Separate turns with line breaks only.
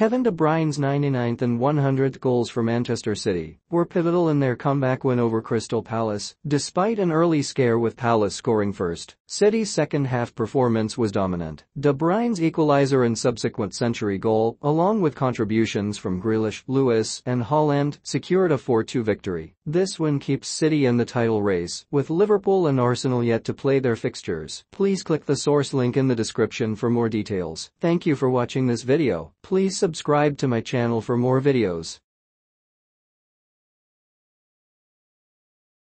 Kevin De Bruyne's 99th and 100th goals for Manchester City were pivotal in their comeback win over Crystal Palace. Despite an early scare with Palace scoring first, City's second-half performance was dominant. De Bruyne's equaliser and subsequent century goal, along with contributions from Grealish, Lewis, and Haaland, secured a 4-2 victory. This win keeps City in the title race, with Liverpool and Arsenal yet to play their fixtures. Please click the source link in the description for more details. Thank you for watching this video. Please subscribe to my channel for more videos.